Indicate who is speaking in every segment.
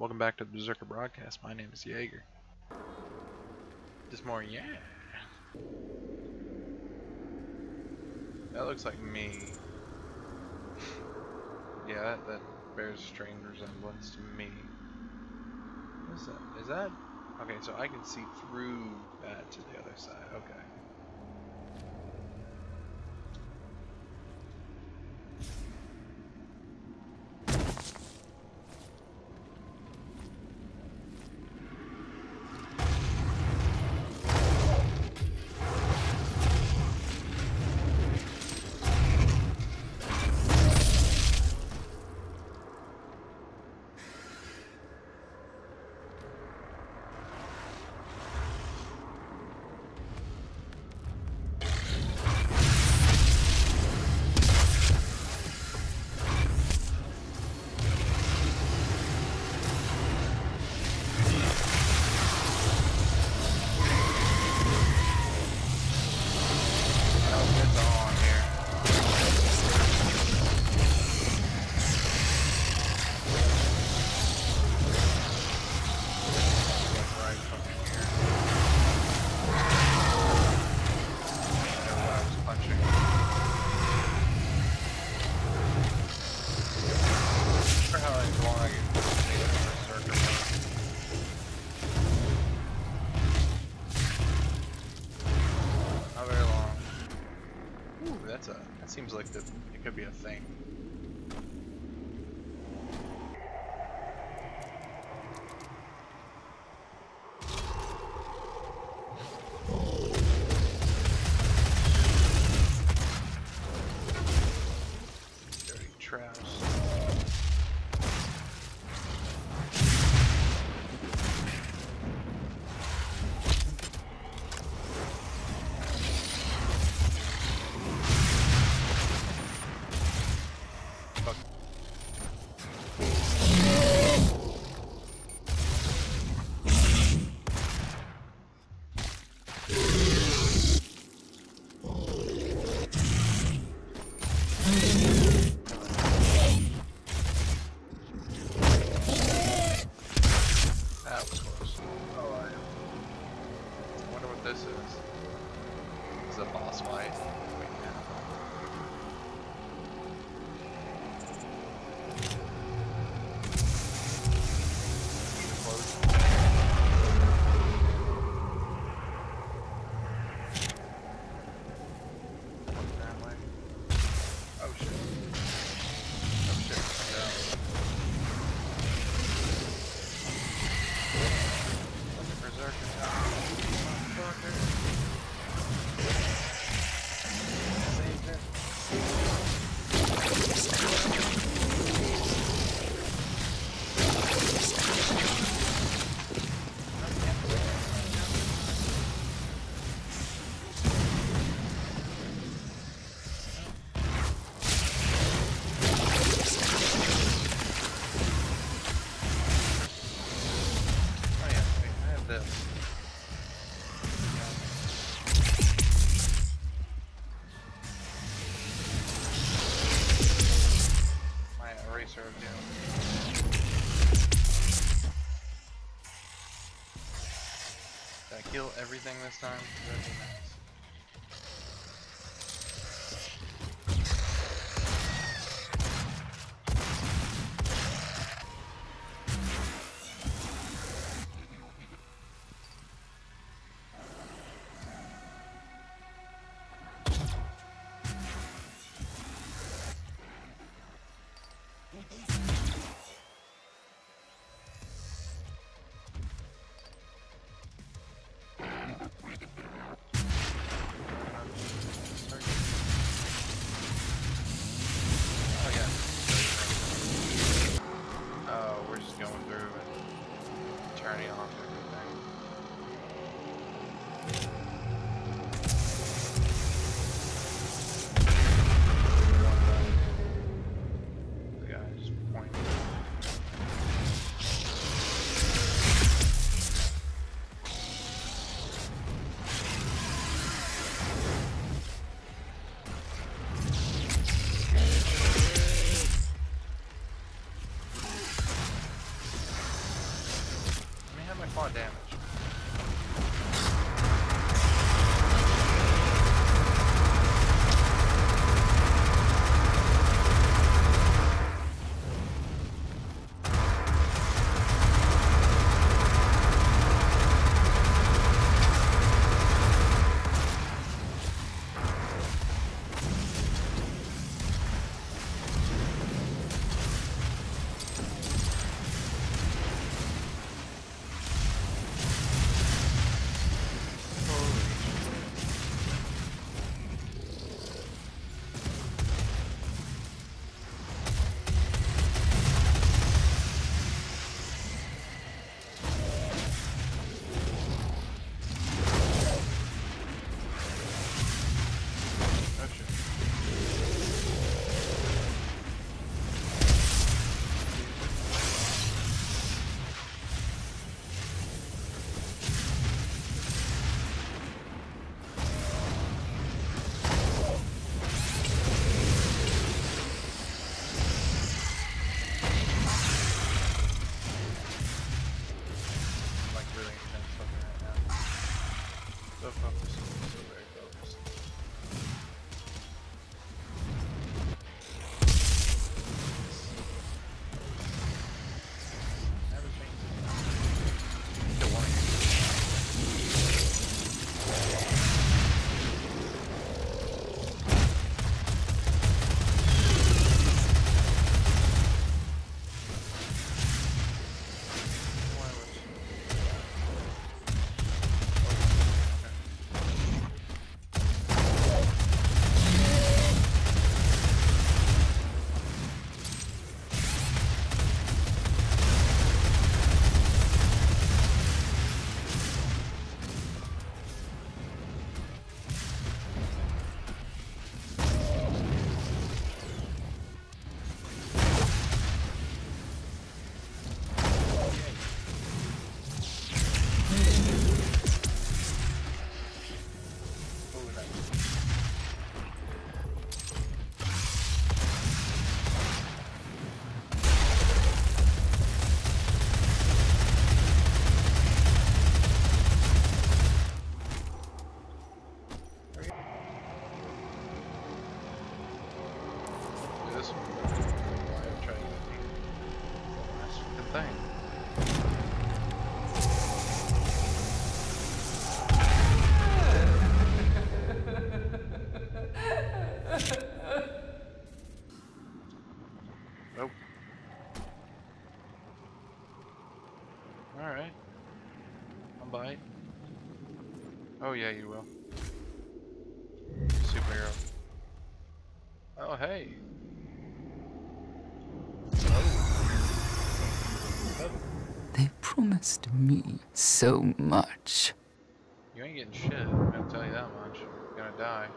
Speaker 1: Welcome back to the Berserker Broadcast. My name is Jaeger. This more, yeah. That looks like me. yeah, that, that bears a strange resemblance to me. What is that? Is that? Okay, so I can see through that to the other side. Okay. Like the. It could be a thing. Dirty traps. Everything this time? Oh yeah, you will. Superhero. Oh hey. Oh.
Speaker 2: They promised me so much.
Speaker 1: You ain't getting shit, I'm gonna tell you that much. You're gonna die.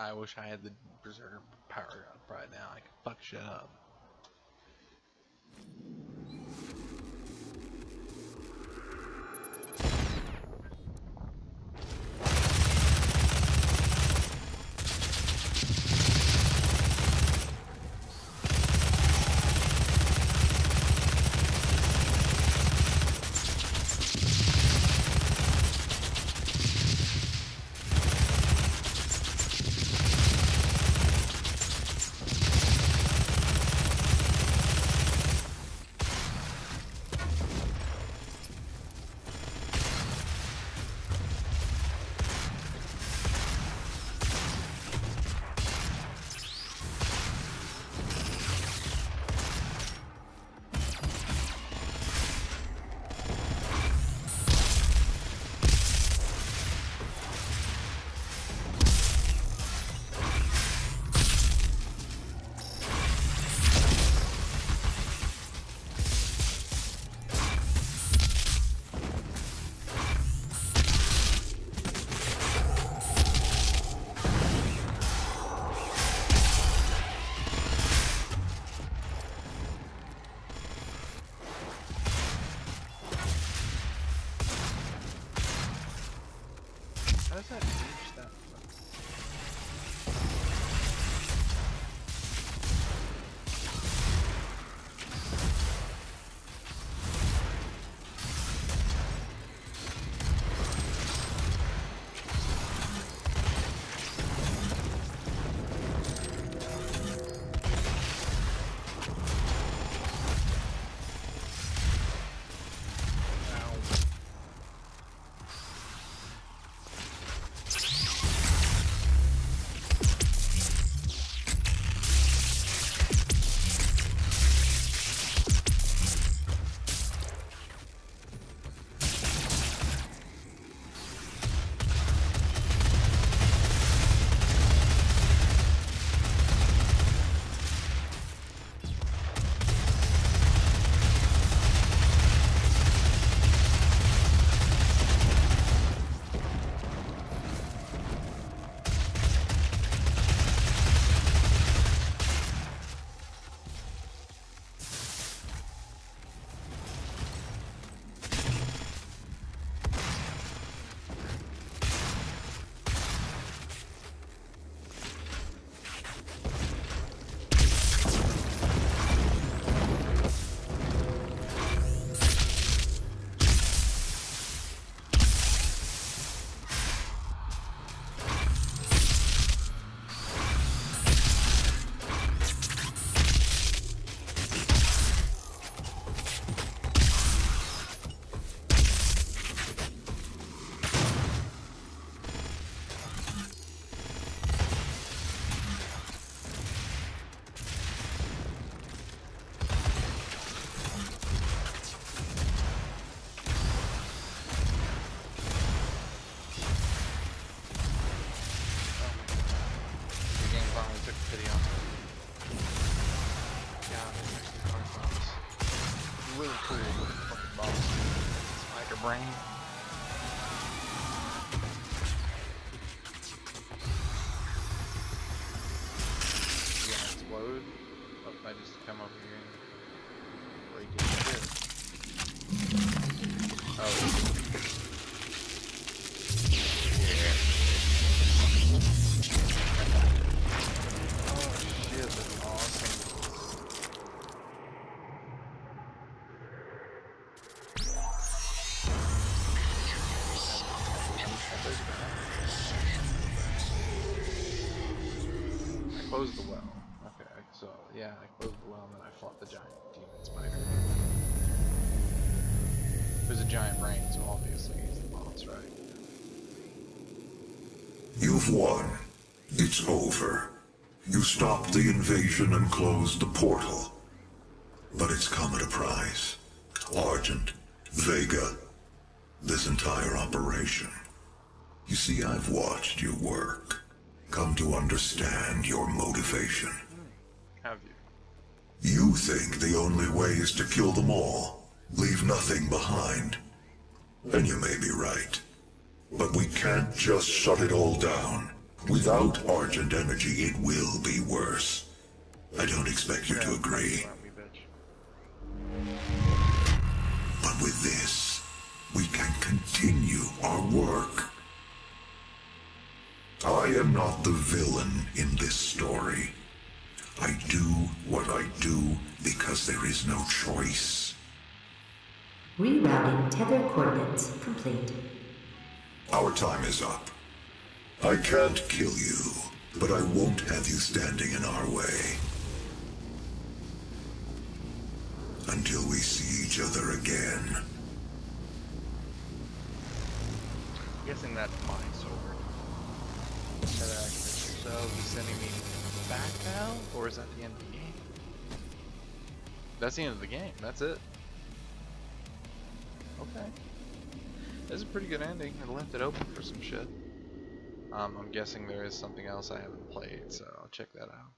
Speaker 1: I wish I had the berserker power up right now. I could fuck shit up. Brain. Explode? Oh, I just come over here and break it. Oh I closed the well. Okay, so yeah, I closed the well and then I fought the giant demon spider. There's a giant brain, so obviously he's the boss, right?
Speaker 3: You've won. It's over. You stopped the invasion and closed the portal. But it's come at a price. Argent, Vega, this entire operation. You see, I've watched you work. Come to understand your motivation.
Speaker 1: Have you?
Speaker 3: You think the only way is to kill them all, leave nothing behind. And you may be right. But we can't just shut it all down. Without Argent energy, it will be worse. I don't expect you to agree. Not the villain in this story. I do what I do because there is no choice.
Speaker 4: Rerouting tether coordinates complete.
Speaker 3: Our time is up. I can't kill you, but I won't have you standing in our way. Until we see each other again.
Speaker 1: I'm guessing that's my sword. Yourself is sending me back now? Or is that the end of the game? That's the end of the game. That's it. Okay. That's a pretty good ending. I left it open for some shit. Um, I'm guessing there is something else I haven't played, so I'll check that out.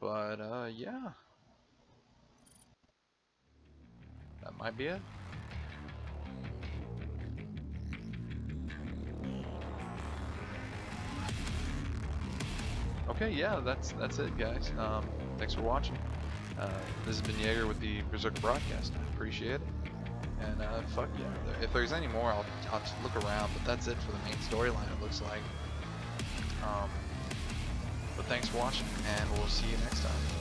Speaker 1: But, uh, yeah. That might be it. Okay, yeah, that's that's it, guys. Um, thanks for watching. Uh, this has been Jaeger with the Berserker Broadcast. I appreciate it. And uh, fuck yeah, if there's any more, I'll, I'll look around. But that's it for the main storyline. It looks like. Um, but thanks for watching, and we'll see you next time.